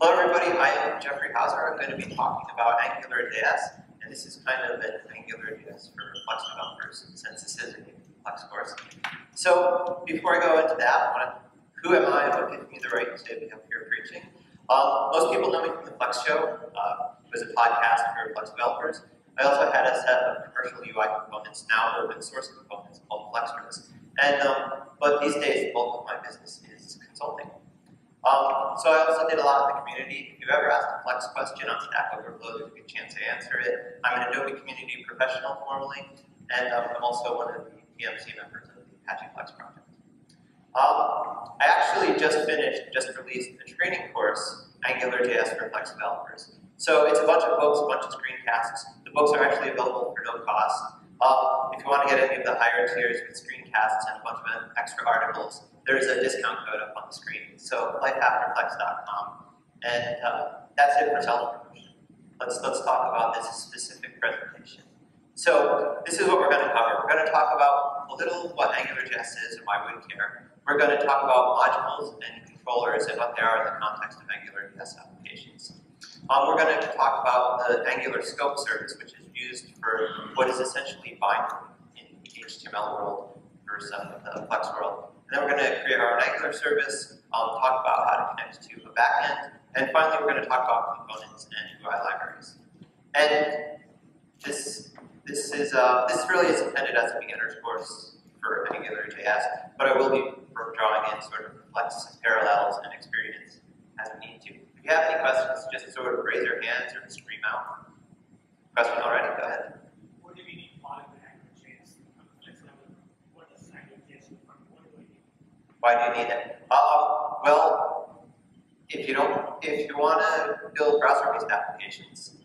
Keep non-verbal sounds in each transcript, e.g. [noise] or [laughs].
Hello everybody, I am Jeffry Houser. I'm going to be talking about AngularJS, and this is kind of an AngularJS for Flex developers, since this is a Flex course. So before I go into that, I who am I what gives me the right to be up here preaching? Um, most people know me from the Flex Show. Uh, it was a podcast for Flex developers. I also had a set of commercial UI components, now open source components called Flextras. And um, but these days, the bulk of my business is consulting. Um, so I also did a lot in the community. If you've ever asked a Flex question on Stack Overflow, there's a good chance to answer it. I'm an Adobe community professional formally, and um, I'm also one of the PMC members of the Apache Flex project. Um, I actually just finished, just released a training course, AngularJS for Flex developers. So it's a bunch of books, a bunch of screencasts. The books are actually available for no cost. Um, if you want to get any of the higher tiers with screencasts and a bunch of extra articles, there's a discount code up on the screen. So lifeafterflex.com. And uh, that's it for self-promotion. Let's, let's talk about this specific presentation. So this is what we're going to cover. We're going to talk about a little what AngularJS is and why we care. We're going to talk about modules and controllers and what they are in the context of AngularJS applications. Um, we're going to talk about the Angular Scope service, which is used for what is essentially binding in the HTML world versus the Flex world. And then we're going to create our own Angular service, um, talk about how to connect to a backend, and finally we're going to talk about components and UI libraries. And this this is uh, this really is intended as a beginner's course for AngularJS, but I will be drawing in sort of Flex parallels and experience as we need to. If you have any questions, just sort of raise your hands or scream out. Question already? Go ahead. What do you mean by Why do you need it? Uh, well, if you don't, if you want to build browser-based applications,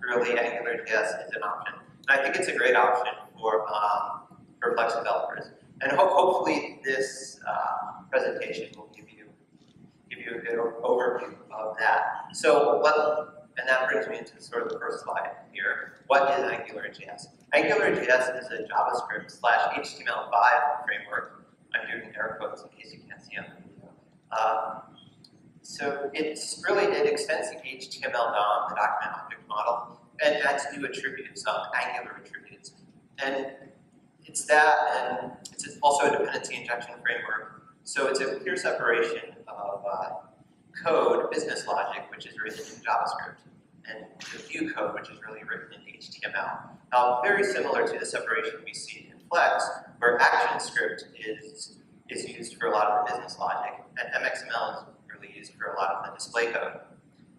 really AngularJS is an option. And I think it's a great option for um, for Flex developers. And ho hopefully this uh, presentation will give you give you a good overview of that. So what, and that brings me into sort of the first slide here. What is AngularJS? AngularJS is a JavaScript slash HTML5 framework I'm doing air quotes in case you can't see on the video. Um, so it's really, it extends the HTML DOM, the document object model, and adds new attributes, um, Angular attributes. And it's that, and it's also a dependency injection framework. So it's a clear separation of uh, code, business logic, which is written in JavaScript, and the view code, which is really written in HTML. Now, very similar to the separation we see Flex, where ActionScript is, is used for a lot of the business logic, and MXML is really used for a lot of the display code.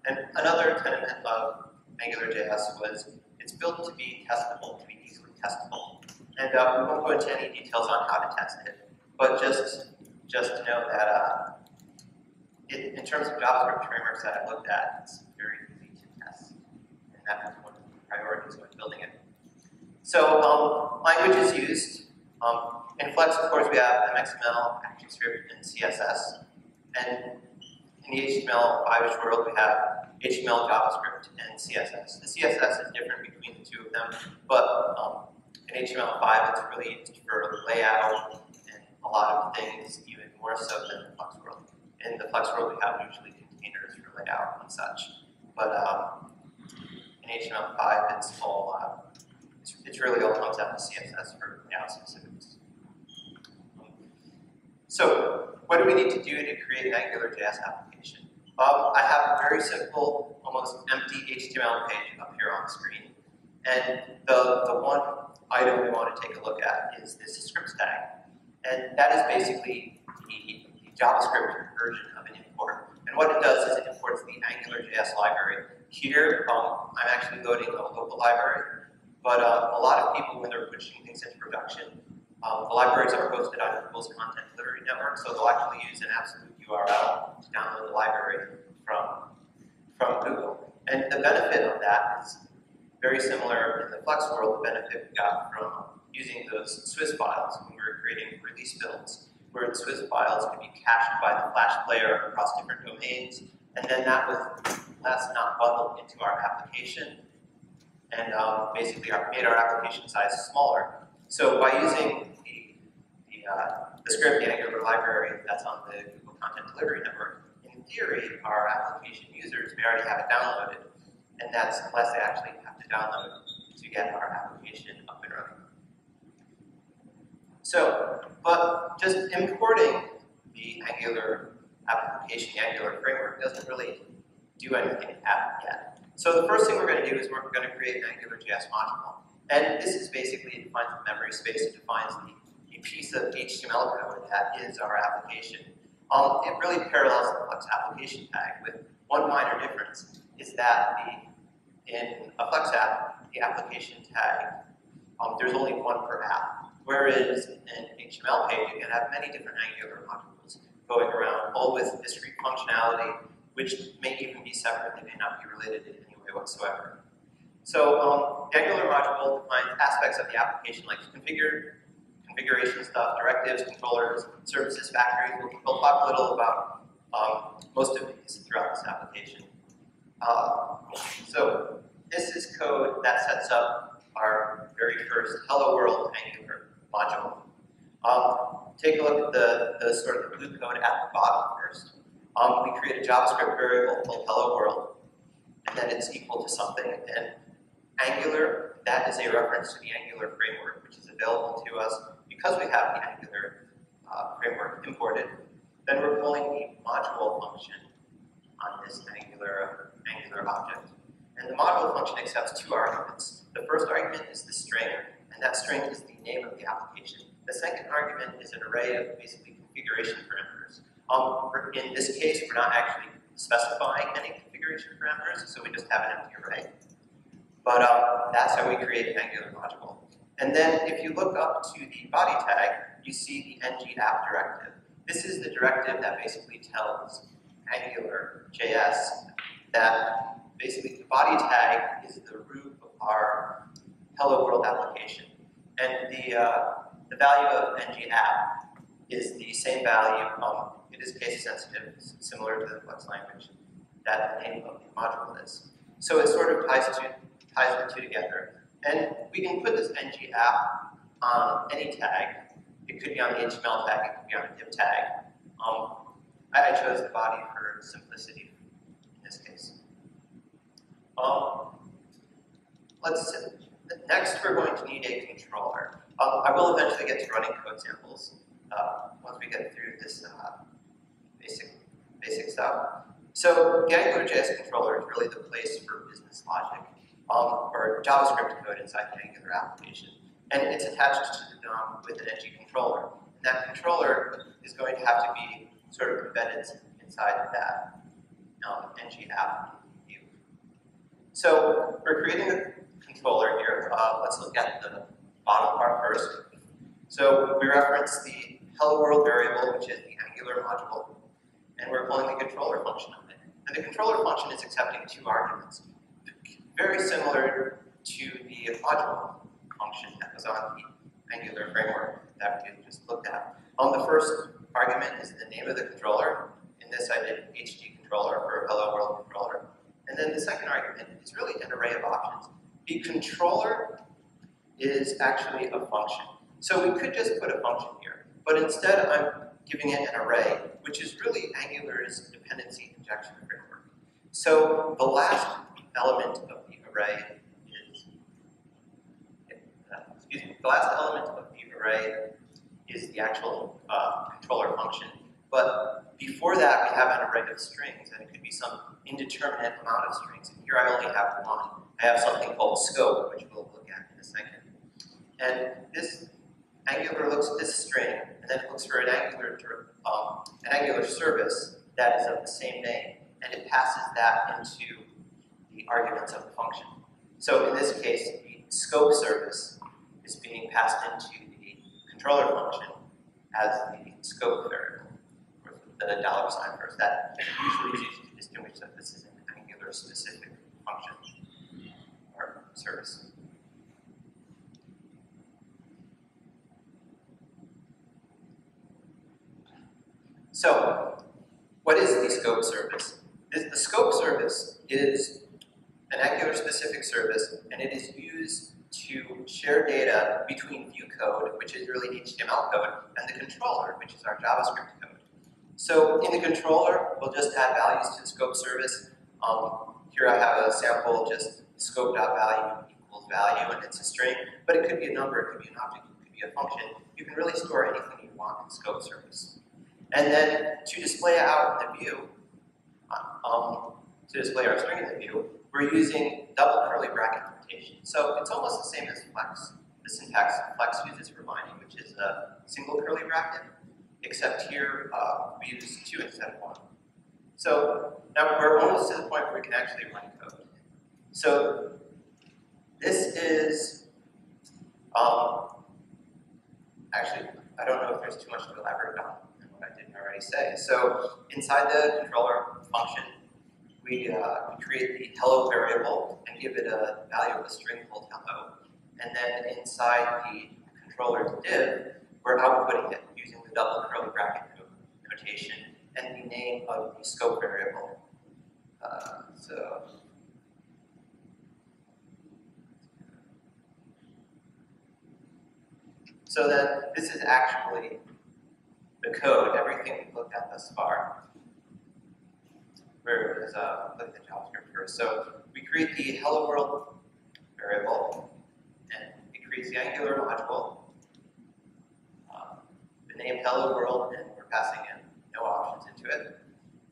And another tenet of AngularJS was it's built to be testable, to be easily testable. And uh, we won't go into any details on how to test it, but just just to know that uh, it, in terms of JavaScript frameworks that I looked at, it's very easy to test, and that was one of the priorities when building it. So um, languages used. Um, in Flex, of course, we have MXML, ActionScript, and CSS. And in the HTML5-ish world, we have HTML, JavaScript, and CSS. The CSS is different between the two of them, but um, in HTML5, it's really used for layout and a lot of things, even more so than the Flex world. In the Flex world, we have usually containers for layout and such. But um, in HTML5, it's all uh, it's, it's really all comes down to CSS for now specifics. So what do we need to do to create an AngularJS application? Um, I have a very simple, almost empty HTML page up here on the screen. And the, the one item we want to take a look at is this scripts tag. And that is basically the, the JavaScript version of an import. And what it does is it imports the AngularJS library. Here, um, I'm actually loading a local library but uh, a lot of people, when they're pushing things into production, um, the libraries are hosted on Google's Content Delivery Network, so they'll actually use an absolute URL to download the library from, from Google. And the benefit of that is very similar in the Flex world, the benefit we got from using those SWZ files when we were creating release builds, where the SWZ files could be cached by the Flash player across different domains, and then that was that's not bundled into our application, and um, basically made our application size smaller. So by using the, the, uh, the script, the Angular library that's on the Google Content Delivery Network, in theory, our application users may already have it downloaded, and that's less they actually have to download to get our application up and running. So, but just importing the Angular application, the Angular framework, doesn't really do anything yet. So the first thing we're going to do is we're going to create an AngularJS module. And this is basically, it defines the memory space, it defines the, the piece of HTML code that is our application. Um, it really parallels the Flex application tag with one minor difference is that the, in a Flex app, the application tag, um, there's only one per app. Whereas in an HTML page, you can have many different Angular modules going around, all with discrete functionality, which may even be separate, they may not be related in any way whatsoever. So um, the Angular module defines aspects of the application like configure, configuration stuff, directives, controllers, services, factories. We'll, we'll talk a little about um, most of these throughout this application. Uh, so this is code that sets up our very first Hello World Angular module. Um, take a look at the, the sort of blue code at the bottom first. Um, we create a JavaScript variable called Hello World, and then it's equal to something. And Angular, that is a reference to the Angular framework, which is available to us because we have the Angular uh, framework imported. Then we're calling the module function on this Angular, Angular object. And the module function accepts two arguments. The first argument is the string, and that string is the name of the application. The second argument is an array of basically configuration parameters. Um, in this case, we're not actually specifying any configuration parameters, so we just have an empty array. But um, that's how we create an Angular module. And then if you look up to the body tag, you see the ng app directive. This is the directive that basically tells Angular JS that basically the body tag is the root of our Hello World application. And the, uh, the value of ng app is the same value, um, it is case sensitive, similar to the Flex language, that the name of the module is. So it sort of ties to ties the two together. And we can put this ng app on any tag. It could be on the HTML tag, it could be on a div tag. Um, I, chose the body for simplicity in this case. Um, let's next we're going to need a controller. Um, I will eventually get to running code samples uh, once we get through this uh, basic basic stuff. So AngularJS controller is really the place for business logic um, or JavaScript code inside the Angular application. And it's attached to the DOM with an ng controller. And that controller is going to have to be sort of embedded inside that um, ng app view. So we're creating a controller here. Uh, let's look at the bottom part first. So we reference the hello world variable, which is the Angular module, and we're calling the controller function of it. And the controller function is accepting two arguments very similar to the module function that was on the Angular framework that we just looked at. On the first argument is the name of the controller. In this I did HG controller for hello world controller. And then the second argument is really an array of options. The controller is actually a function. So we could just put a function but instead I'm giving it an array, which is really Angular's dependency injection framework. So the last element of the array is, uh, excuse me, the last element of the array is the actual uh, controller function. But before that, we have an array of strings, and it could be some indeterminate amount of strings. And here I only have one. I have something called scope, which we'll look at in a second. And this Angular looks at this string, and then it looks for an Angular, um, an Angular service that is of the same name, and it passes that into the arguments of the function. So in this case, the scope service is being passed into the controller function as the scope variable, or the dollar sign first. That usually is used to distinguish that this is an Angular specific function or service. So, what is the scope service? The scope service is an Angular specific service, and it is used to share data between view code, which is really HTML code, and the controller, which is our JavaScript code. So in the controller, we'll just add values to the scope service. Um, here I have a sample, just scope.value equals value, and it's a string, but it could be a number, it could be an object, it could be a function. You can really store anything you want in the scope service. And then to display out the view, uh, um, to display our string in the view, we're using double curly bracket notation. So it's almost the same as flex. The syntax flex uses for binding, which is a single curly bracket, except here uh, we use two instead of one. So now we're almost to the point where we can actually run code. So this is, um, actually, I don't know if there's too much to elaborate on I didn't already say. So inside the controller function, we, uh, we create the hello variable and give it a value of a string called hello. And then inside the controller's div, we're outputting it using the double curly bracket notation and the name of the scope variable. Uh, so So then this is actually the code, everything we've looked at thus far. Where is uh, at the JavaScript first. So we create the hello world variable, and it creates the Angular module, uh, the name hello world, and we're passing in no options into it.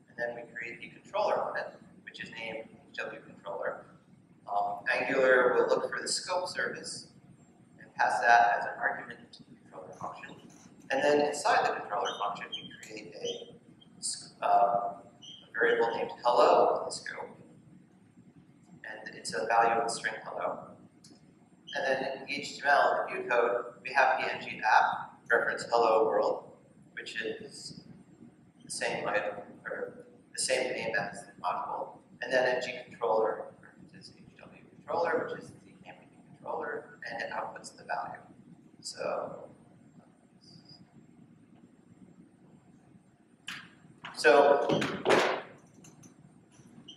And then we create the controller on it, which is named HW controller. Um, Angular will look for the scope service and pass that as an argument to the controller function. And then inside the controller function, we create a, uh, a variable named hello in the scope. And it's a value of the string hello. And then in HTML, the view code, we have the ng app reference hello world, which is the same item, or the same name as the module. And then ng controller references HW controller, which is the everything controller, and it outputs the value. So, so,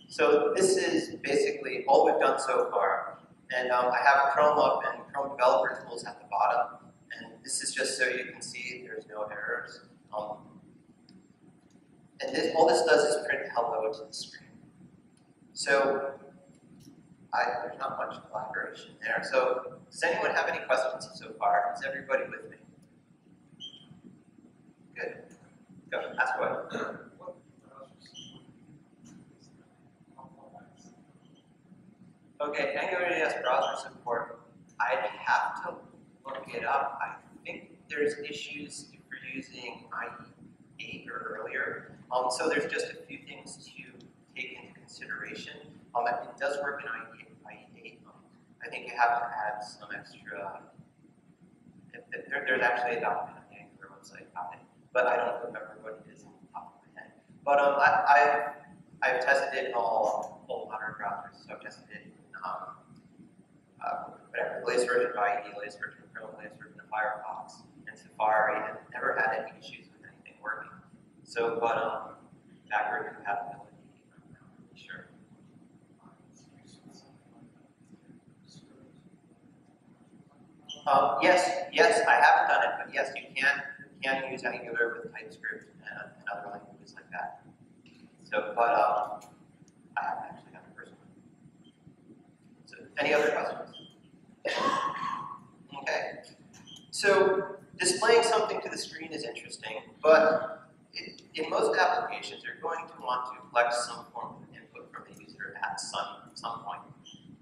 so this is basically all we've done so far. And um, I have Chrome up and Chrome Developer Tools at the bottom. And this is just so you can see there's no errors. Um, and this, all this does is print hello to the screen. So I, there's not much collaboration there. So does anyone have any questions so far? Is everybody with me? Good. Go, ask away. Okay, AngularJS browser support. I'd have to look it up. I think there's issues if you're using IE8 or earlier. Um, so there's just a few things to take into consideration. Um, it does work in IE8. Um, I think you have to add some extra. There, there's actually a document on the Angular website about it, but I don't remember what it is on the top of my head. But um, I, I've, I've tested it in all, all modern browsers, so I've tested it in um, uh, whatever, the latest version of IE, latest version of Chrome, latest version of Firefox, and Safari, and never had any issues with anything working. So, but um, backward compatibility, I'm not really sure. Um, yes, yes, I haven't done it, but yes, you can can use Angular with TypeScript and, and other languages like that. So, but um, I haven't actually done personally. So, any other questions? Okay. So, displaying something to the screen is interesting, but it, in most applications, you're going to want to collect some form of input from the user at some, some point.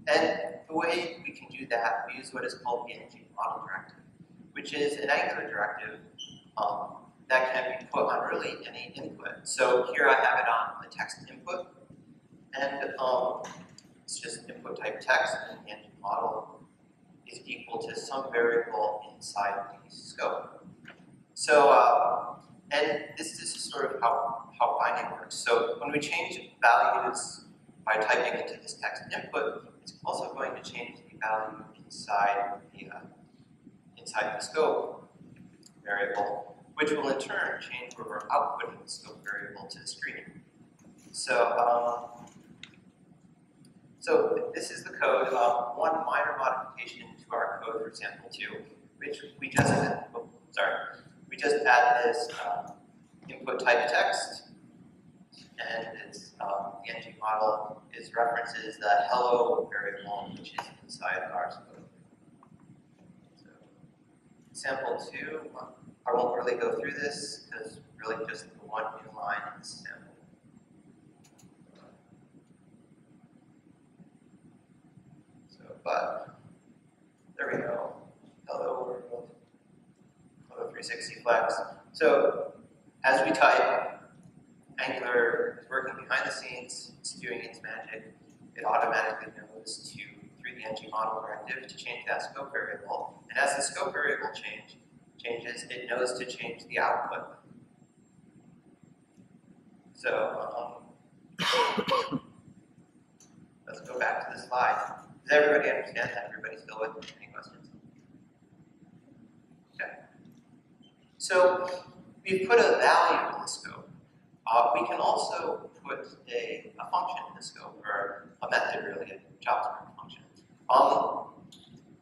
And the way we can do that, we use what is called the ng model directive, which is an Angular directive um, that can be put on really any input. So here I have it on the text input, and um, it's just input type text, and ng model is equal to some variable inside the scope. So, uh, and this, this is sort of how, how binding works. So when we change values by typing into this text input, it's also going to change the value inside the uh, inside the scope variable, which will in turn change where we're outputting the scope variable to the screen. So, um, so this is the code. Uh, one minor modification to our code for sample two, which we just oh, sorry, we just add this input input type text, and it's, um, the ng model is references the hello variable, which is inside our scope. Sample two, um, I won't really go through this, because really just the one new line in the sample. So, but, there we go. Hello world. Hello 360 flex. So, as we type, Angular is working behind the scenes, it's doing its magic. It automatically knows to, the ng model directive, to change that scope variable. And as the scope variable change, changes, it knows to change the output. So, um, [coughs] let's go back to the slide. Does everybody understand that? Everybody still with me? Any questions? Okay. So, we've put a value in the scope. Uh, we can also put a, a function in the scope, or a method really, a JavaScript. Um,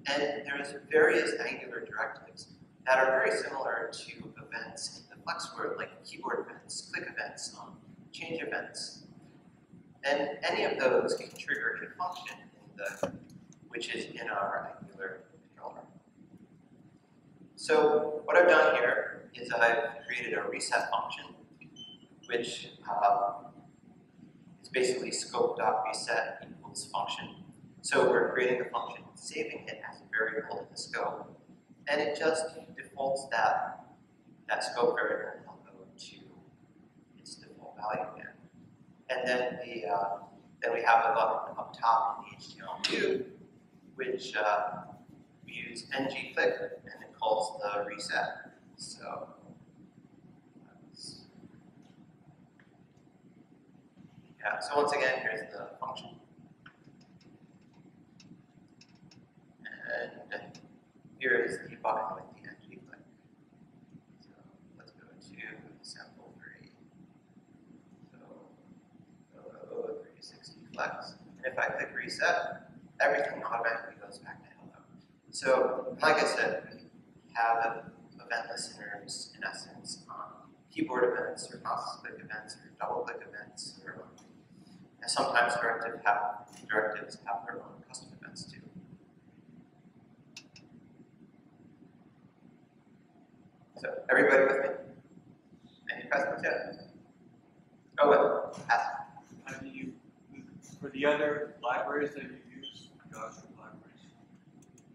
and there's various Angular directives that are very similar to events in the Flex world, like keyboard events, click events, um, change events. And any of those can trigger a function the, which is in our Angular controller. So what I've done here is I've created a reset function which uh, is basically scope.reset equals function. So we're creating a function, saving it as a variable in the scope, and it just defaults that, that scope variable to its default value there. And then the uh, then we have a button up top in the HTML view, which uh, we use ng click and it calls the reset. So Yeah, so once again, here's the function. And here is the button with the ng click. So let's go to sample three. So hello 360 flex. And if I click reset, everything automatically goes back to hello. So like I said, we have event listeners in essence on keyboard events or mouse click events or double click events or and sometimes directive have, directives have their own custom events too. So, everybody with me? Any questions yet? Oh, well, ask. How do you, for the other libraries that you use, JavaScript libraries,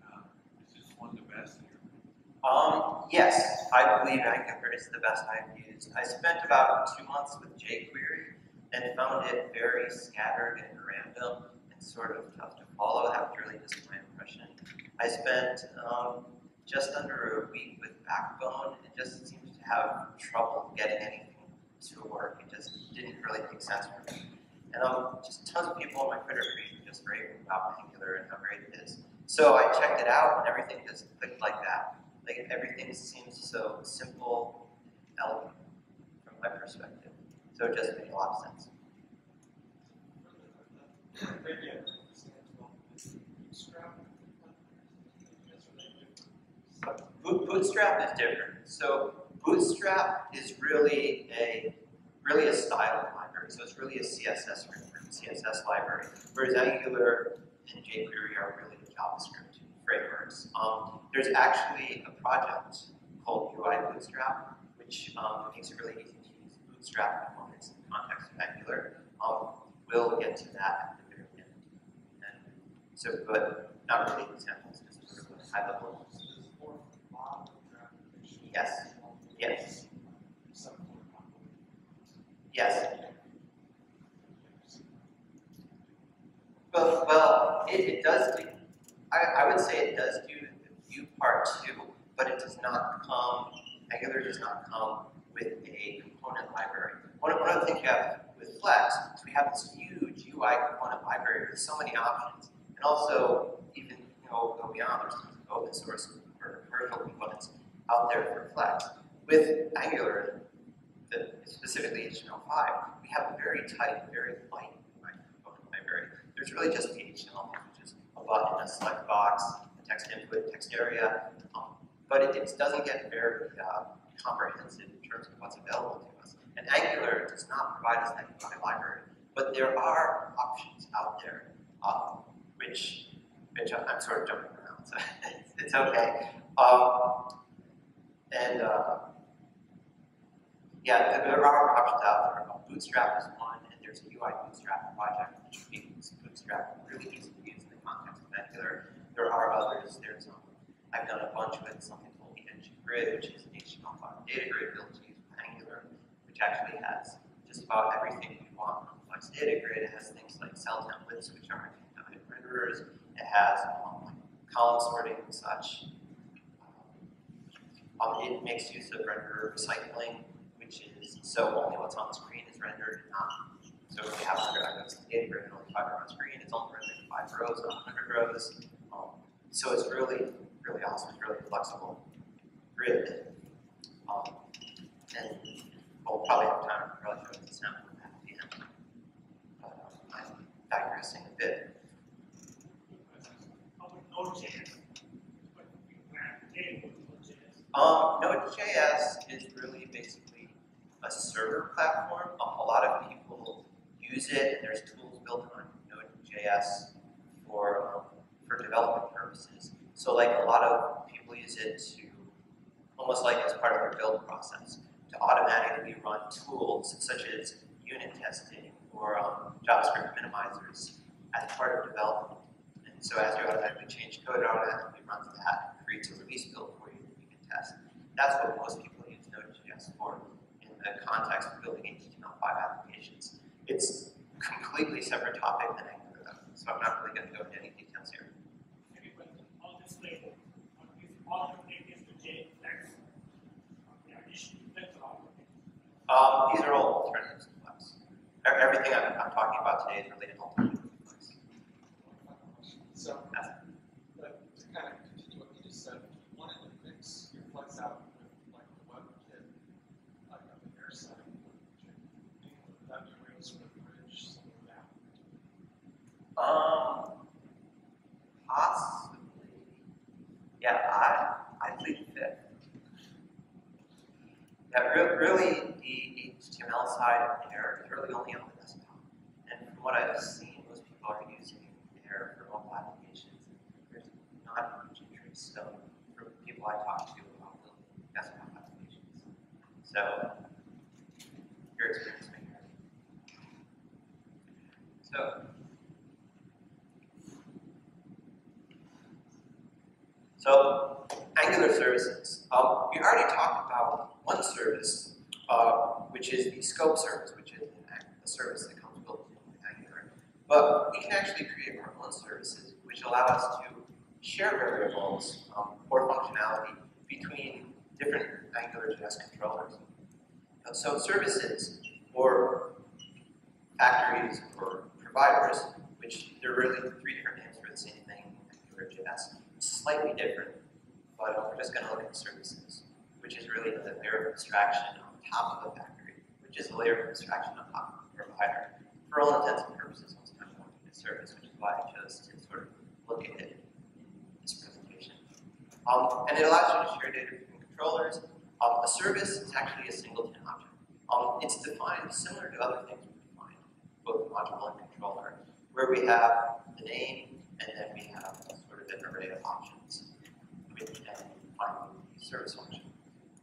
uh, is this one the best? Um, yes, I believe Angular is the best I've used. I spent about two months with jQuery and found it very scattered and random and sort of tough to follow. That was really just my impression. I spent um, just under a week with Backbone and just seemed to have trouble getting anything to work. It just didn't really make sense for me. And um, just tons of people on my Twitter feed just raving about Angular and how great it is. So I checked it out and everything just clicked like that. Like everything seems so simple, elegant from my perspective. So it just made a lot of sense. Bootstrap is different. So Bootstrap is really a really a style library. So it's really a CSS CSS library. Whereas Angular and jQuery are really JavaScript frameworks. Um, there's actually a project called UI Bootstrap, which um, makes it really easy to use Bootstrap components in the context of Angular. Um, we'll get to that at the very end. And so, but not really examples, just sort of a high level. Yes. Yes. Yes. Well, well, it, it does do, I, I would say it does do view part too, but it does not come, Angular does not come with a component library. One one of the things you have with Flex is we have this huge UI component library with so many options. And also, even you know, go beyond, there's open source or commercial components out there for Flex. With Angular, the, specifically HTML5, we have a very tight, very light library. There's really just HTML, which is a button, a select box, a text input, text area, um, but it, it, doesn't get very uh, comprehensive in terms of what's available to us. And Angular does not provide us that UI library, but there are options out there, um, which, which I'm I'm sort of jumping around, so it's, [laughs] it's okay. Um, and, uh, yeah, there- are options out there. Bootstrap is one, and there's a UI Bootstrap project, which makes Bootstrap really easy to use in the context of Angular. There are others. There's um, I've done a bunch with something called the ng-grid, which is an HTML5 data grid built to use with Angular, which actually has just about everything you want on Flex data grid. It has things like cell templates, which are renderers. It has um, column sorting and such. Um, it makes use of renderer recycling, which is so only what's on the screen is rendered, not so if you have 100 items in data grid and only five are on screen, it's only rendering five rows, not 100 rows. Um, so it's really, really awesome. It's really flexible grid. Um, and we'll probably have time to probably show this now at the end. But um, I'm digressing a bit. How about Node.js? What we plan today with Node.js? Um, Node.js is really basically a server platform. Um, a lot of people use it, and there's tools built on Node.js for um, for development purposes. So, like a lot of people use it to almost like as part of their build process to automatically run tools such as unit testing or um, JavaScript minimizers as part of development. And so, as you automatically change code, it automatically runs that, creates a release build test. That's what most people use Node.js for in the context of building HTML5 applications. It's completely separate topic than Angular, though, so I'm not really going to go into any details here. All this label, all the to J flex? The addition flex or all the things? Um, these are all alternatives to Flex. Everything I'm, I'm talking about today is related to alternatives to Flex. So, That's- but to kind of continue what you just said, do you want to mix your flex out with like the WebKit, like on the air side? Would that be a way to sort of bridge some of that? Um, possibly. Yeah, I, I plead the fifth. Yeah, re- really, the HTML side of Air is really only on the desktop. And from what I've seen, most people are using Air for mobile applications. There's not much interest so, from people I talk to about building desktop applications. So, your experience may vary. So, So, Angular services. Um, we already talked about one service, uh, which is the scope service, which is a service that comes built in with Angular. But we can actually create our own services, which allow us to share variables um, or functionality between different AngularJS controllers. Uh, so, services or factories or providers, which there are really three different names for the same thing in AngularJS slightly different, but we're just going to look at services, which is really the layer of abstraction on top of the factory, which is a layer of abstraction on top of the provider. For all intents and purposes, most times we'll look at service, which is why I chose to sort of look at it in this presentation. Um, and it allows you to share data between controllers. Um, a service is actually a singleton object. Um, it's defined similar to other things we defined, both module and controller, where we have the name and then we have sort of an array of options the service function.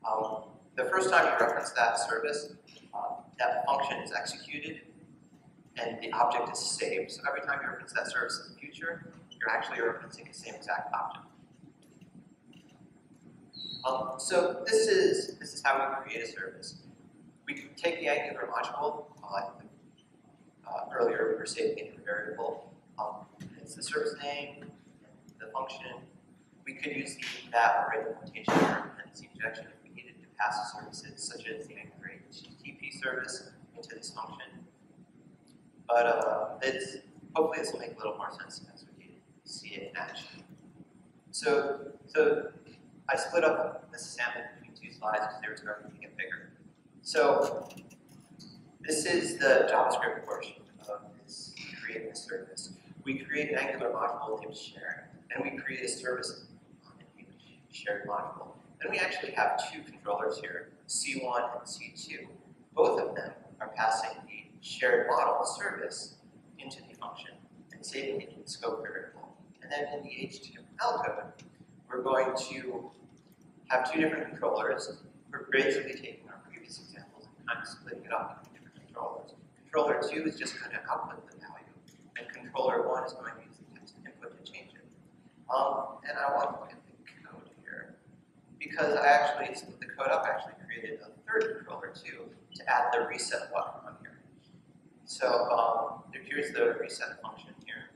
Um, the first time you reference that service, uh, that function is executed and the object is saved. So every time you reference that service in the future, you're actually referencing the same exact object. Um, so this is this is how we create a service. We take the Angular module. Uh, uh, earlier we were saving it in a variable. Um, it's the service name, the function. We could use that array implementation or dependency injection if we needed to pass services such as the Angular HTTP service into this function. But uh, it's hopefully this will make a little more sense as we see it in action. So, so I split up this sample between two slides because they were starting to get bigger. So this is the JavaScript portion of this creating a service. We create an Angular module named share, and we create a service shared module. And we actually have two controllers here, C1 and C2. both of them are passing the shared model service into the function and saving it in the scope variable. And then in the HTML code, we're going to have two different controllers. We're basically taking our previous examples and kind of splitting it up into different controllers. Controller two is just going to output the value, and controller one is going to use the text input to change it. Um, and I want to look at the code here because I actually the code up. I actually created a third controller too to add the reset button on here. So um, here's the reset function here,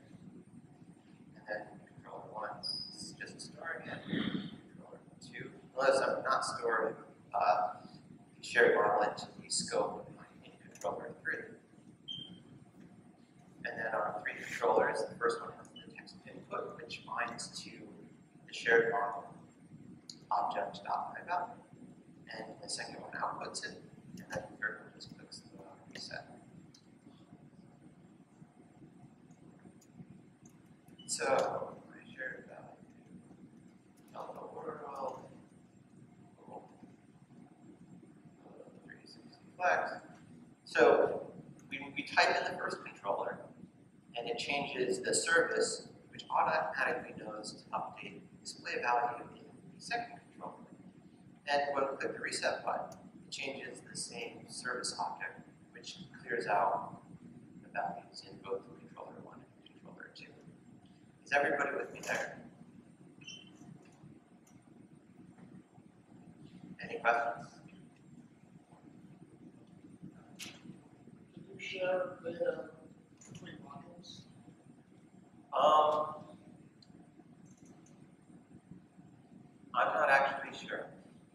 and then controller one is just storing it. Controller two, notice I'm not storing uh, the shared model into the scope in controller three. And then our three controllers, the first one has the text input, which binds to the shared model object.myvalue. And the second one outputs it, and then the third one just clicks the reset. So, shared value, hello world, oh, uh, 360 flex. So, we, we type in the first controller, and it changes the service, which automatically knows to update display value in the second. And when we click the reset button, it changes the same service object, which clears out the values in both controller one and controller two. Is everybody with me there? Any questions? Do you share data between modules? Um, I'm not actually sure.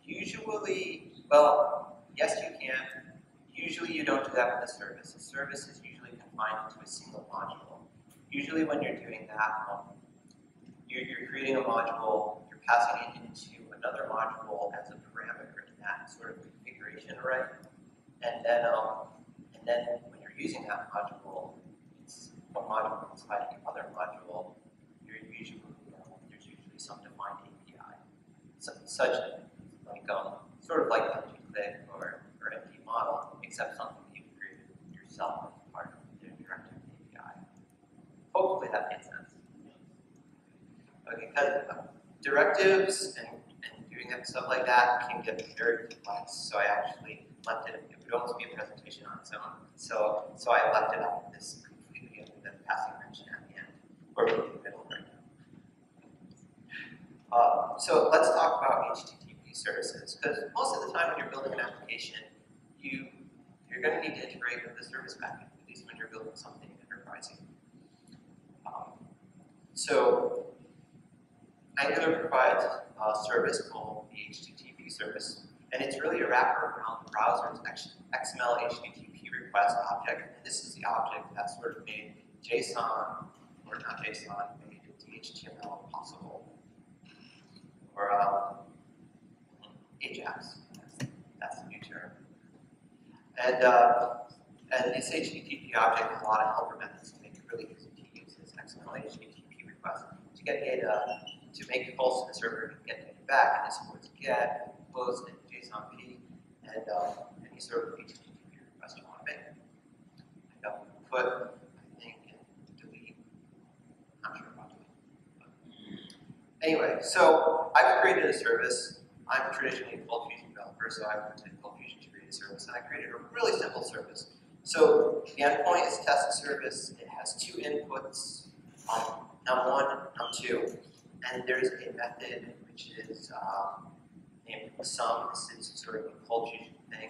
Usually, well, yes, you can. Usually, you don't do that with a service. A service is usually confined into a single module. Usually, when you're doing that, um, you're, you're creating a module, you're passing it into another module as a parameter in that sort of configuration array, and then, um, and then when you're using that module, it's one module inside the other module, you're usually, there's usually some defined API. Su- Such, like, um, sort of like ng-click or, or ng model, except something you created yourself as part of the directive API. Hopefully that makes sense. Directives and, and doing stuff like that can get very complex, so I actually left it, it would almost be a presentation on its own. So, so I left it out this completely other than passing mention at the end, or in the middle right now. Uh, so let's talk about HTTP services, because most of the time when you're building an application, you, you're gonna need to integrate with the service packet, at least when you're building something enterprising. Um, so Angular provides a service called the HTTP service, and it's really a wrapper around the browser's XML HTTP request object. And this is the object that sort of made JSON, or not JSON, made HTML possible, or um, Ajax. That's, the new term. And uh, and this HTTP object has a lot of helper methods to make it really easy to use this XML HTTP request to get data to make it calls to the server and get data back, and this supports get, post, and JSONP, and um, any sort of HTTP request you want to make. Um, put, I think, and delete. Not sure about delete. Anyway, so I've created a service. I'm traditionally a ColdFusion developer, so I went to ColdFusion to create a service, and I created a really simple service. So the endpoint is test service. It has two inputs, um, num1, num2. And there's a method which is um, named sum. This is sort of a ColdFusion thing,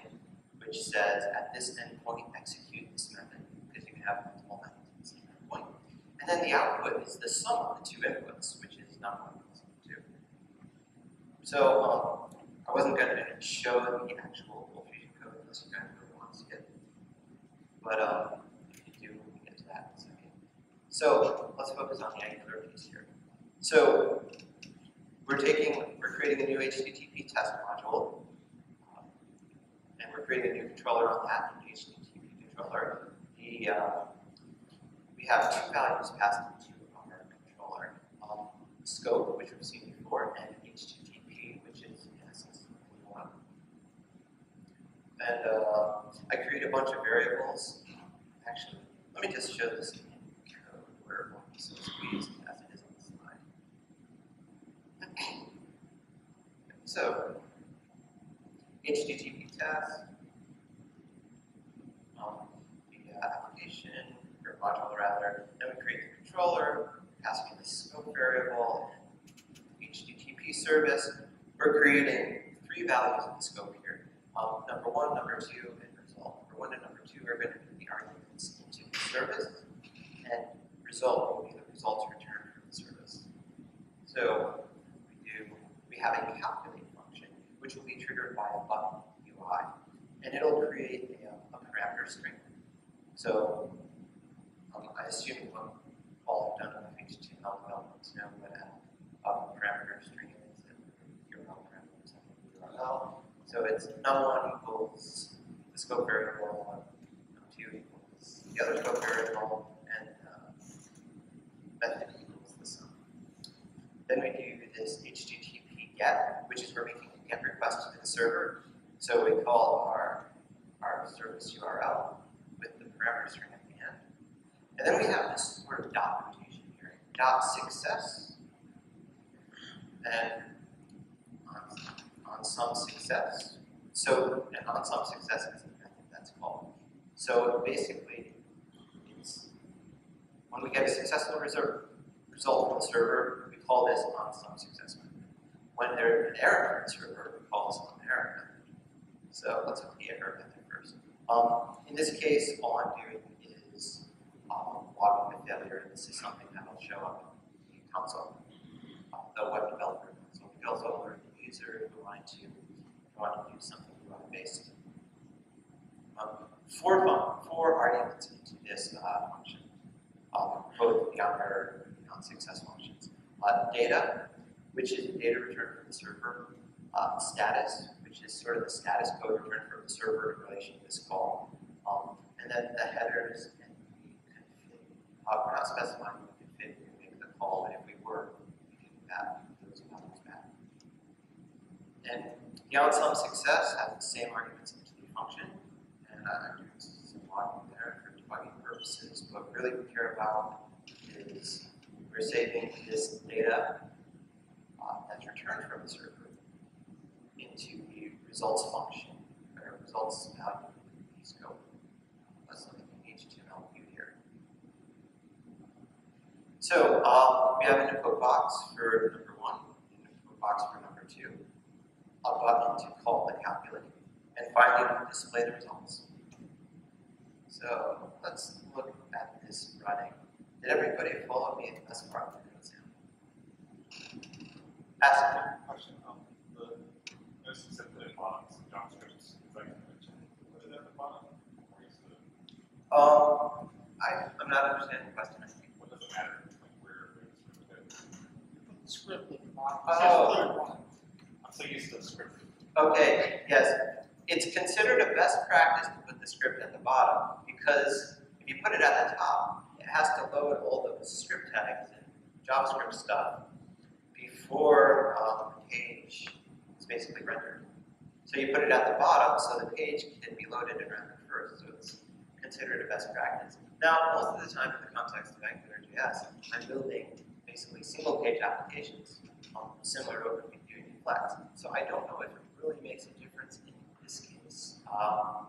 which says at this endpoint execute this method because you can have multiple methods at the same endpoint. And then the output is the sum of the two inputs, which is num one two. So um, I wasn't going to show the actual ColdFusion code unless you guys really want to see it. But um, if you do, we get to that in a second. So let's focus on the Angular piece here. So we're taking, we're creating a new HTTP test module, and we're creating a new controller on that, an HTTP controller. The, uh, we have two values passed into our controller, um, scope, which we've seen before, and HTTP, which is in essence one. And uh, I create a bunch of variables. Actually, let me just show this in code where it won't be so squeezed as it is on the slide. So, HTTP test, um, the uh, application or module rather, then we create the controller, passing in the scope variable, and HTTP service. We're creating three values in the scope here. Um, number one, number two, and result. Number one and number two are going to be the arguments into the service, and result will be the results returned from the service. So we do we have a calculate function, which will be triggered by a button UI, and it'll create a, a parameter string. So um, I assume what all have done with HTML development know what a, a parameter string is, and URL parameters and URL. So it's num1 equals the scope variable, num2 equals the other scope variable, and uh, method equals the sum. Then we do this HTTP GET, which is where making a GET request to the server. So we call our, our service URL with the parameter string at the end. And then we have this sort of dot notation here, dot success, and on some success. So, and on some success the method that's called. So basically, it's when we get a successful result from the server, we call this on some success method. When there's an error from the server, we call this on error method. So let's look at the error method first. Um, in this case, all I'm doing is um, logging the failure. And this is something that will show up in the console, uh, the web developer console. We also the user we want to, want to do something UI based. Um, four, four arguments into this uh, function, um, both the error and on success functions. Uh, data, which is the data returned from the server. Uh, status, which is sort of the status code returned from the server in relation to this call. Um, and then the headers and the config. Uh, we're not specifying the config to make the call, but if we were, we can add those values back. And beyond some success has the same arguments into the function, and uh, I'm doing some logging there for debugging purposes. What really we care about is we're saving this data uh, that's returned from the server into the results function, or results value in the scope. Let's look at the HTML view here. So um, we have an input box for number one, input box for number a button to call the calculator and finally we display the results. So let's look at this running. Did everybody follow me in this part of the notes now? Ask me. Question, um, the, notice you said put it bottom some JavaScript, is that gonna change? Put it at the bottom, or is the, Um, I, I'm not understanding the question, I think. what does it matter, like where, where script is? The script at the bottom. Oh. So used to the script. Okay, yes, it's considered a best practice to put the script at the bottom, because if you put it at the top, it has to load all those script tags and JavaScript stuff before, um, the page is basically rendered. So you put it at the bottom, so the page can be loaded and rendered first, so it's considered a best practice. Now, most of the time in the context of AngularJS, I'm building basically single page applications, um, similar to in. So I don't know if it really makes a difference in this case. Um,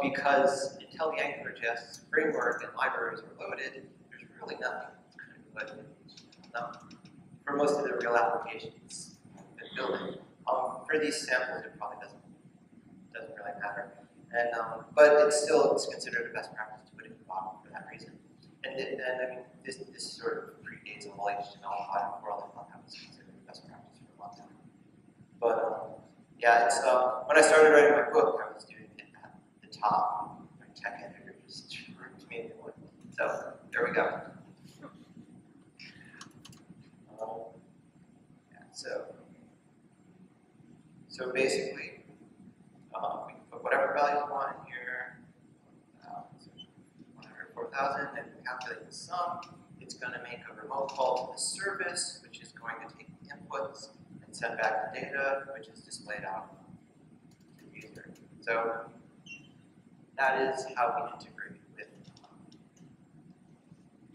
because until the AngularJS framework and libraries are loaded, there's really nothing loaded. For most of the real applications been building. Um, for these samples, it probably doesn't doesn't really matter. And um, but it's still it's considered a best practice to put it at the bottom for that reason. And then, I mean this this sort of predates a whole HTML5 world. I thought that was considered the best practice for a long time. But um, yeah, it's uh, when I started writing my book, I was doing it at the top. My tech editor just ripped me a one. So there we go. Um, yeah, so so basically, um, we can put whatever values we want in here. Uh, so 104,000, and we calculate the sum. It's going to make a remote call to the service, which is going to take the inputs send back the data, which is displayed out to the user. So that is how we integrate with,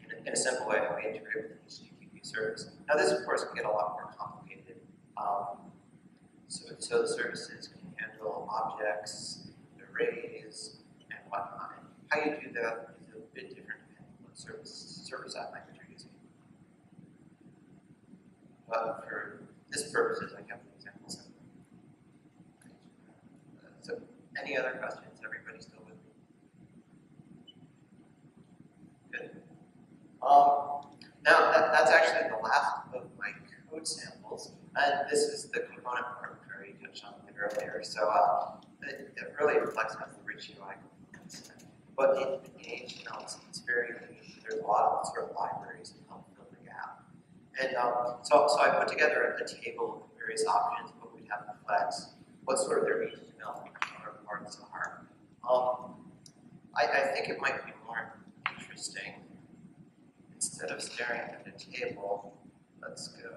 in a, in a simple way, how we integrate with an HTTP service. Now this, of course, can get a lot more complicated. Um, so, so the services can handle objects, arrays, and whatnot. And how you do that is a bit different depending on what service, server side language you're using. But for this purposes, I kept the examples. Uh, So, any other questions? Everybody still with me? Good. Um, now, that, that's actually the last of my code samples, and this is the component part you touched on it earlier. So, uh, it, it really reflects on the rich UI components. But in, in HTML, it's, it's very. There's a lot of sort of libraries that help fill the gap. And um, so, so I put together a, a table of various options, what we have in Flex, what sort of their HTML counterparts are. Um, I, I think it might be more interesting, instead of staring at the table, let's go.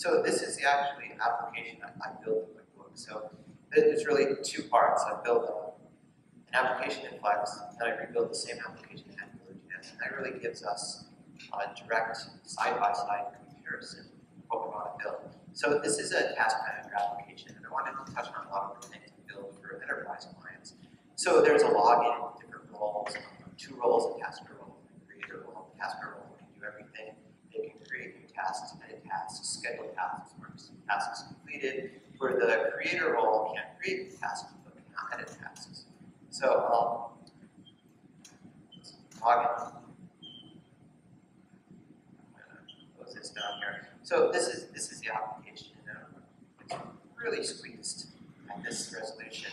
So this is the actually application I, I built in QuickBooks. So it- it's really two parts. I built a, an application in Flex, then I rebuild the same application in AngularJS, and that really gives us a direct side-by-side comparison of what we want to build. So this is a task manager application, and I wanted to touch on a lot of the things we build for enterprise clients. So there's a login different roles, two roles, a tasker role and a creator role. The tasker role can do everything. They can create new tasks, edit tasks, schedule tasks, mark tasks completed. Where the creator role can't create tasks, but can edit tasks. So, um, log close this down here. So this is this is the application, and it's really squeezed at this resolution.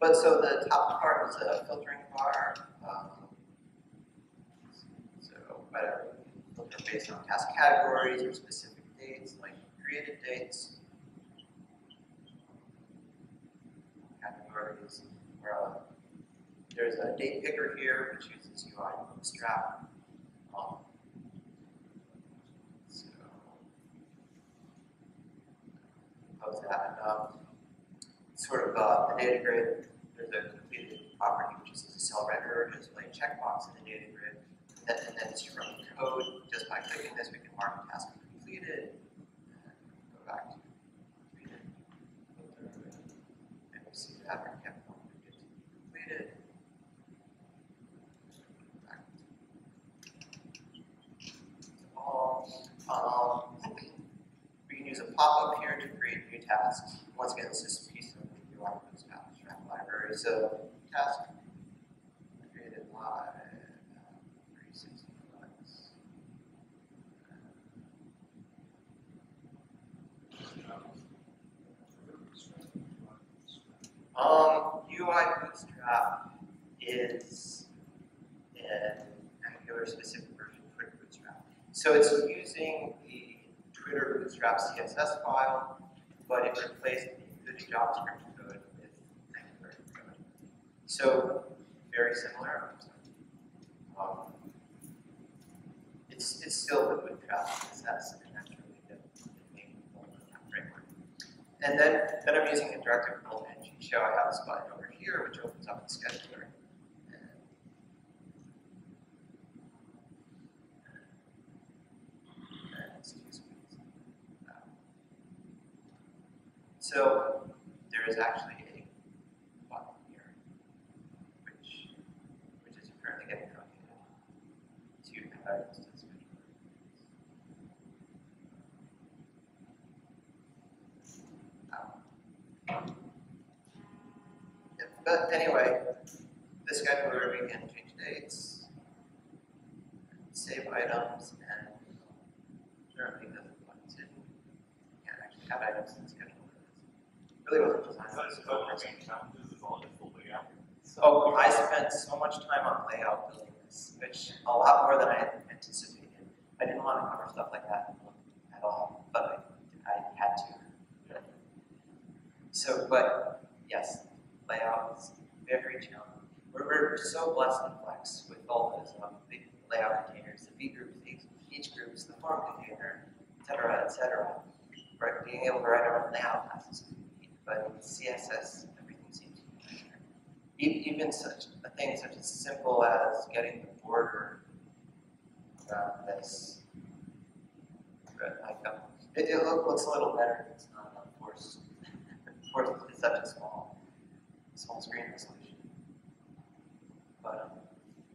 But so the top part is a filtering bar. Um, so whatever, filter based on task categories or specific dates, like created dates. Uh, there's a date picker here, which uses UI Bootstrap. Um, so, how's that? Um, sort of uh, the data grid, there's a completed property which is a cell renderer, just like checkbox in the data grid. And then, and then it's code, just by clicking this, we can mark a task completed. And go back to completed. filter, Completed. Um, we can use a pop-up here to create new tasks. Once again, this is a piece of the UI Bootstrap library. So task created live, uh, 360 flex. Um, UI Bootstrap is an Angular specific version of Twitter Bootstrap. So it's using the Twitter Bootstrap CSS file, but it replaced the JavaScript code with Angular code. So very similar. Um, it's, it's still the Bootstrap CSS, and that's really the, the main framework. And then, then I'm using interactive build engine. Show I have this button over here, which opens up the scheduler. And and excuse me. Um, So there is actually a button here, which which is currently getting truncated to items to the scheduler. Um, yeah, But anyway, the scheduler, we can change dates, save items, and currently doesn't want to, can't actually have items. Really wasn't. Oh, I spent so much time on layout building this, which a lot more than I anticipated. I didn't want to cover stuff like that at all, but I, I had to. So, but yes, layout is very challenging. We're, we're so blessed in Flex with all those um, big layout containers, the V groups, the H groups, the form container. et cetera, et cetera. Right, being able to write our own layout classes, but in CSS, everything seems to be Even such a thing such as simple as getting the border around this. Like, um, it, it looks a little better, it's not a forced, [laughs] forced, it's such a small, small screen resolution. But, um,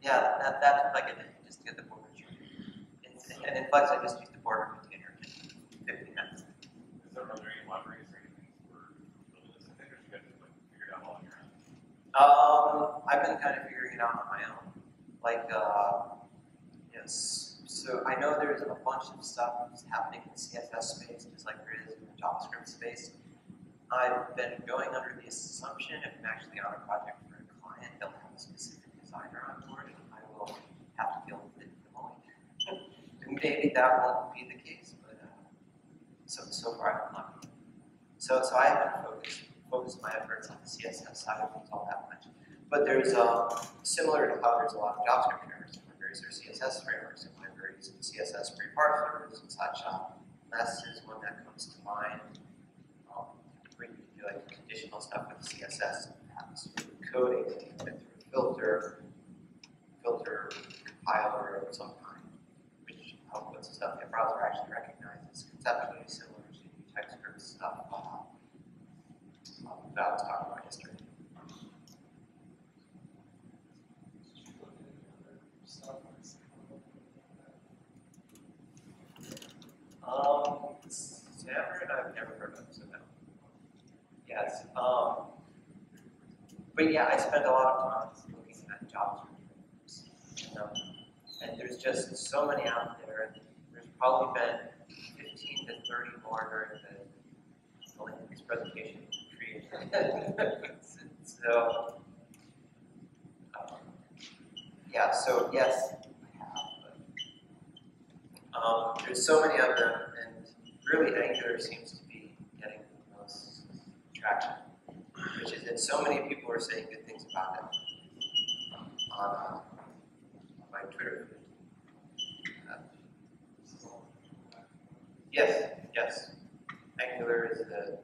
yeah, that, that took like day, just to get the border. It's, and in Flex, I just used the border container, just fifteen minutes. Is there, are there any libraries or anything for building this? I think you guys have like figured out all on your own. Um, I've been kind of figuring it out on my own. Like, uh, yes, so I know there's a bunch of stuff that's happening in CSS space, just like there is in the JavaScript space. I've been going under the assumption if I'm actually on a project for a client, they'll have a specific designer on board, and I will have to deal with it the moment. [laughs] And maybe that won't be the case, but, uh, so, so far I'm not. So, so I haven't focused, focused my efforts on the CSS side of things all that much. But there's, um, similar to how there's a lot of JavaScript frameworks and libraries, there's CSS frameworks and libraries and CSS preparsers and such. Uh, Nest is one that comes to mind. Um, where you do like conditional stuff with CSS, perhaps through coding, and through filter, filter compiler of some kind, which outputs stuff the browser actually recognizes, conceptually similar to TypeScript stuff. Uh, um, that I was talking about yesterday. Did you look any other stuff like Um, Xamarin I've never heard of, so no. Yes, um, but yeah, I spend a lot of time looking at frameworks. you know, And there's just so many out there, there's probably been fifteen to thirty more during the, this presentation So, um, yeah, so yes, I have, but um, there's so many of them, and really Angular seems to be getting the most traction, which is that so many people are saying good things about it on, uh, my Twitter. Uh, yes, yes. Angular is the.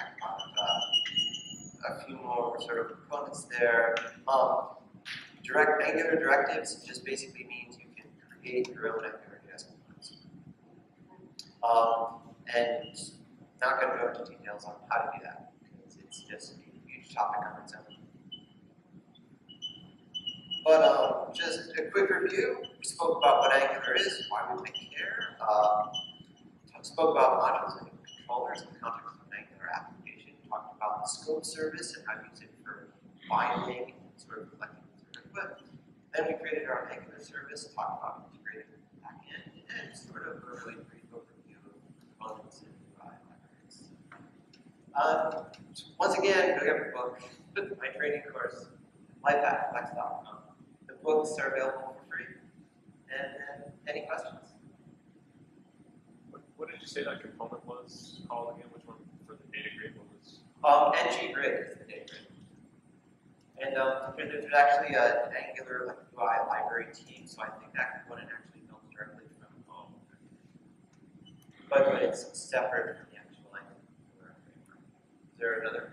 Uh, a few more sort of components there. Um, direct Angular directives just basically means you can create your own Angular JS components. Um, and not going to go into details on how to do that because it's just a huge topic on its own. But um, just a quick review. We spoke about what Angular is, why we might care. Um, spoke about modules and controllers the context of an Angular application. Talked about the scope service and how to use it for binding and sort of collecting user input. Then we created our Angular service, talked about integrating backend, and sort of a really brief overview of components and UI libraries. Um, once again, go get book, [laughs] my training course, lifeafterflex.com. The books are available for free. And, and any questions? What, what did you say that component was called again? Which one for the data? What was? Um, ng-grid is the data grid. And um, there- there's actually a- an Angular like UI library team, so I think that component actually built directly from home. But, but it's separate from the actual Angular framework. Is there another?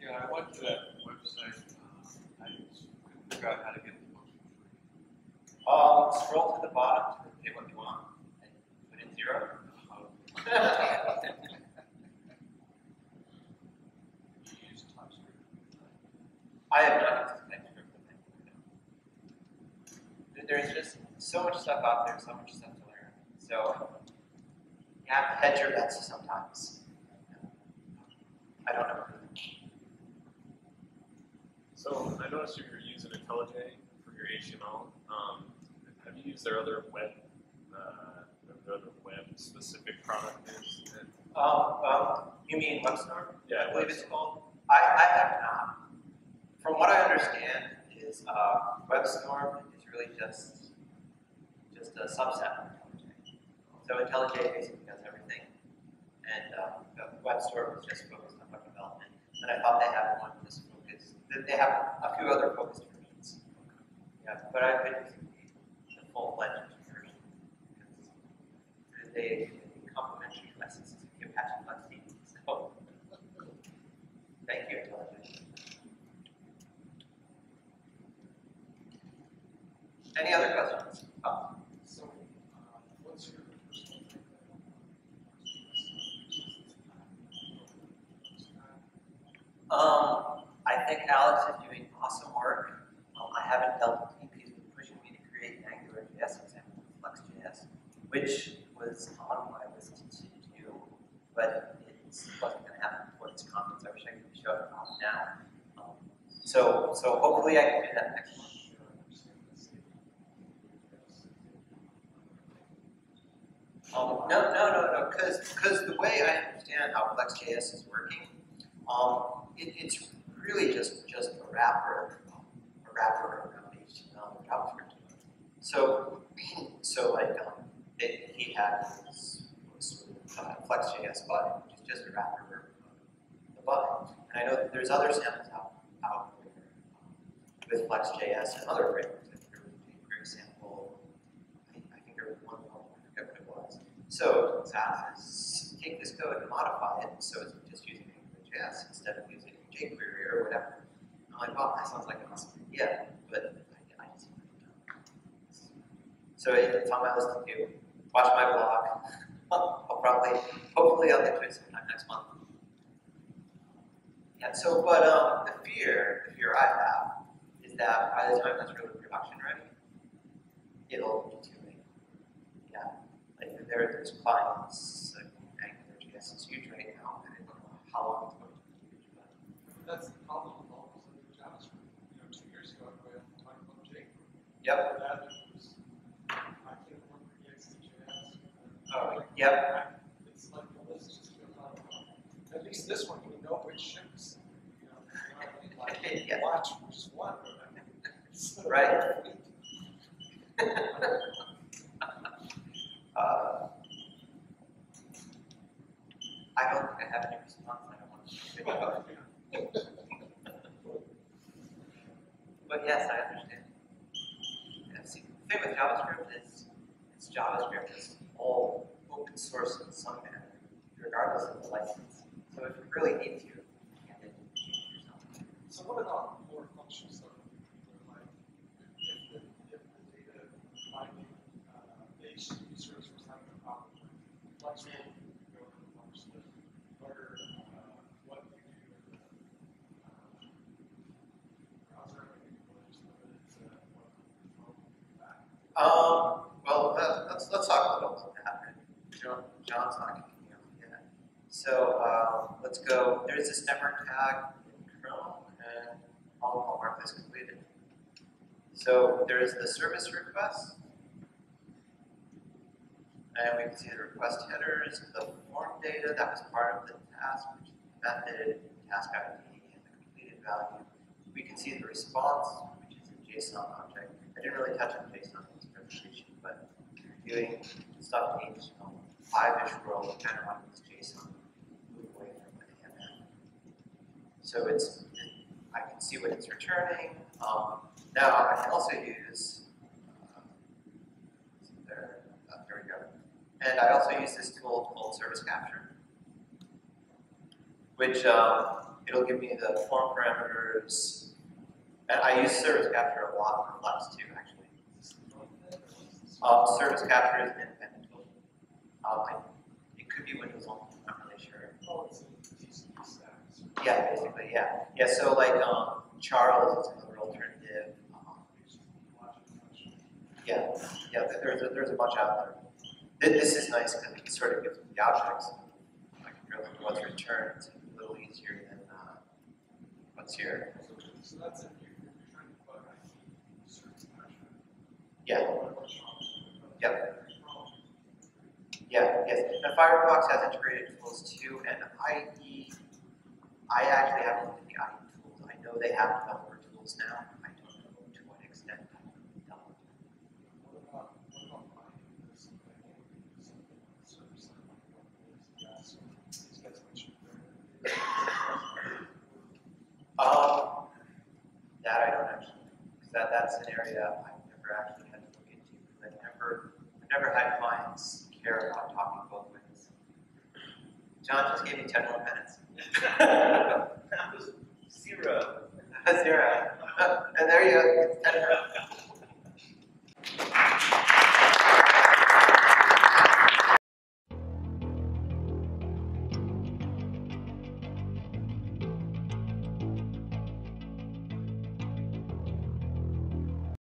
Yeah, I went to that website, uh, I couldn't figure out how to get the book for free. Um, scroll to the bottom to pay what you want and put in zero. [laughs] [laughs] Did you use TypeScript? I have not used TypeScript with Angular. no. There's just so much stuff out there, so much stuff to learn. So you have to hedge your bets sometimes. I don't know. So I noticed you were using IntelliJ for your HTML. Um, have you used their other web, uh, their other web-specific product Um, um, you mean WebStorm? yeah, I believe it's called. I, I have not. From what I understand is, uh, WebStorm is really just, just a subset. So IntelliJ basically does everything. And, uh, WebStorm is just focused on web development. And I thought they had one that's focused, they have a few other focused versions. Yeah, but I've been using the, the full-fledged version. because they complimentary licenses to Apache Flex D. So, thank you, IntelliJ. Any other questions? Oh, Um, I think Alex is doing awesome work. Um, I haven't dealt with him, he's been pushing me to create an Angular JS example with Flex.js, which was on my list to do, but it wasn't gonna happen before this conference, I wish I could show it off now. Um, So, so hopefully I can do that next month. No, no, no, no, because, the way I understand how Flex.js is working, um, it, it's really just, just a wrapper, a wrapper around HTML and JavaScript. So, [clears throat] so like, um, it, he had this, uh, Flex.js button, which is just a wrapper around the button. And I know that there's other samples out, out there um, with Flex.js and other frameworks. I think there was a great sample, I think, I think there was one more, I forget what it was. So, Zap is take this code and modify it so it's just using AngularJS instead of using jQuery or whatever. I'm like, wow, that sounds like an awesome idea, but I, I just. So it's on my list to do. Watch my blog. [laughs] I'll probably, hopefully, I'll get to it sometime next month. Yeah. So, but um, the fear, the fear I have, is that by the time that's really production ready, it'll be too there, there's clients, like AngularJS is huge right now, and I don't know how long it's going to be huge, but That's the problem with all this other JavaScript. You know, two years ago, everybody was talking about jQuery. Yep. That was, I can't remember EXTJS. Oh, yep. It's like the list just goes on. and on. At least this one, we know which ships, you know, you know what I mean? like, [laughs] Yeah. watch just one. [laughs] So- Right. [laughs] Uh, I don't think I have any response. I don't want to say about it. But yes, I understand. Yeah, see, the thing with JavaScript is, it's JavaScript is all open source in some manner, regardless of the license. So if you really need to, you can it yourself. So what about more functional stuff? Like, if the, if the data finding, uh, the HTTP service was having a problem, Flex will go and launch the, or, uh, what you do with the, uh, browser, I think, or just limited to what, what back. Um, well, let, let's, let's talk a little about that. John, John's not kicking off yet. So, um, let's go, there's this network tag in Chrome, and I'll, I'll mark this completed. So, there's the service request. And we can see the request headers, the form data, that was part of the task, which is the method, task ID, and the completed value. We can see the response, which is a JSON object. I didn't really touch on JSON in this presentation, but doing stuff in HTML, five-ish world, kind of want this JSON, move away from the AML. So it's, I can see what it's returning. Um, now I can also use, uh, there, there we go. And I also use this tool called Service Capture, which um, it'll give me the form parameters. And I use Service Capture a lot for Flex too, actually. Is this the front end Um, Service Capture is an independent tool. Um, it could be Windows only, I'm not really sure. Oh, it's a TCP stack. Yeah, basically, yeah. Yeah, so like um, Charles is another alternative. Um, yeah, yeah, there's a, there's a bunch out there. This is nice because it sort of gives me the objects. I can drill into what's returned. It's a little easier than uh, what's here. So, so that's if you, if you're trying to plug IT service capture. Yeah, wrong? Yep. Yeah, yes. And Firefox has integrated tools too, and IE, I actually haven't looked at the IE tools. I know they have developer tools now. I don't know to what extent. Um, that I don't actually, because that, that's an area never had clients care about talking both ways. John just gave me 10 more minutes. that was zero. [laughs] Zero. [laughs] and there you go.